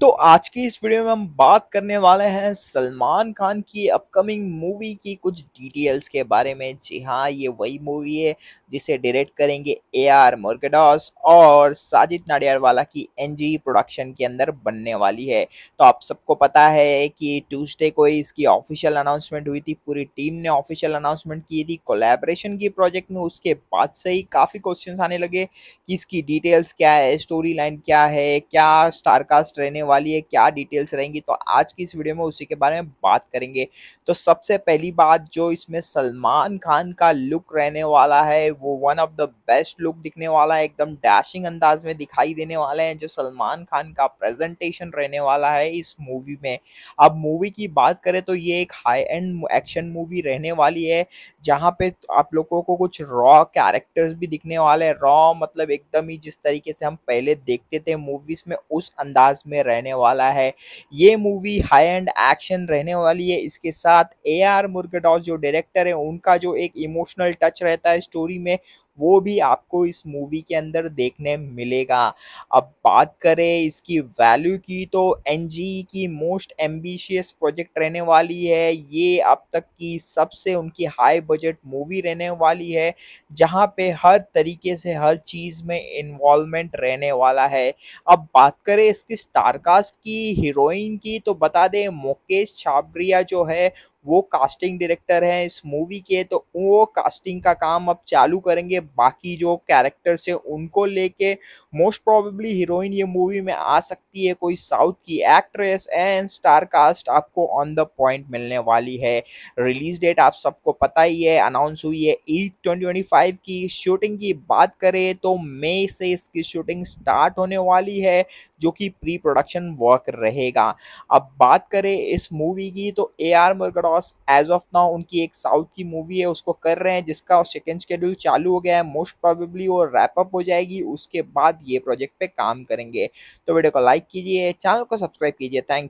तो आज की इस वीडियो में हम बात करने वाले हैं सलमान खान की अपकमिंग मूवी की कुछ डिटेल्स के बारे में। जी हाँ ये वही मूवी है जिसे डायरेक्ट करेंगे ए आर मोर्गेडॉस और साजिद नाडियाडवाला की एनजी प्रोडक्शन के अंदर बनने वाली है। तो आप सबको पता है कि ट्यूसडे को इसकी ऑफिशियल अनाउंसमेंट हुई थी। पूरी टीम ने ऑफिशियल अनाउंसमेंट की थी। कोलेब्रेशन की प्रोजेक्ट में उसके बाद से ही काफ़ी क्वेश्चन आने लगे कि इसकी डिटेल्स क्या है स्टोरी लाइन क्या है, क्या स्टारकास्ट रहने वाली है, क्या डिटेल्स रहेंगी तो आज की इस वीडियो में उसी के बारे में बात करेंगे। तो सबसे पहली बात जो इसमें सलमान खान का लुक रहने वाला है, वो one of the best look दिखने वाला है, एकदम डैशिंग अंदाज में दिखाई देने वाले हैं, जो सलमान खान का प्रेजेंटेशन रहने वाला है इस मूवी में। अब मूवी की बात करें तो ये एक हाई एंड एक्शन मूवी रहने वाली है, जहाँ पे आप लोगों को कुछ रॉ कैरेक्टर्स भी दिखने वाले हैं। रॉ मतलब एकदम ही जिस तरीके से हम पहले देखते थे मूवीज़ में, उस अंदाज में रहने वाला है। ये मूवी हाई एंड एक्शन रहने वाली है। इसके साथ ए आर जो डायरेक्टर है, उनका जो एक इमोशनल टच रहता है स्टोरी में वो भी आपको इस मूवी के अंदर देखने मिलेगा। अब बात करें इसकी वैल्यू की तो एनजी की मोस्ट एम्बिशियस प्रोजेक्ट रहने वाली है। ये अब तक की सबसे उनकी हाई बजट मूवी रहने वाली है, जहाँ पे हर तरीके से हर चीज़ में इन्वॉल्वमेंट रहने वाला है। अब बात करें इसकी स्टारकास्ट की हीरोइन की तो बता दें मुकेश छाबरिया जो है वो कास्टिंग डायरेक्टर हैं इस मूवी के तो वो कास्टिंग का काम अब चालू करेंगे। बाकी जो कैरेक्टर्स है, उनको लेके मोस्ट प्रोबेबली हीरोइन ये मूवी में आ सकती है। कोई साउथ की एक्ट्रेस एंड स्टार कास्ट आपको ऑन द पॉइंट मिलने वाली है। रिलीज़ डेट आप सबको पता ही है अनाउंस हुई है ईद ट्वेंटी की शूटिंग की बात करें तो मई से इसकी शूटिंग स्टार्ट होने वाली है, जो कि प्री प्रोडक्शन वर्क रहेगा। अब बात करें इस मूवी की तो A R Murugadoss as of now उनकी एक साउथ की मूवी है, उसको कर रहे हैं, जिसका सेकेंड शेड्यूल चालू हो गया है मोस्ट प्रोबेबली वो रैप अप हो जाएगी, उसके बाद ये प्रोजेक्ट पे काम करेंगे। तो वीडियो को लाइक कीजिए चैनल को सब्सक्राइब कीजिए थैंक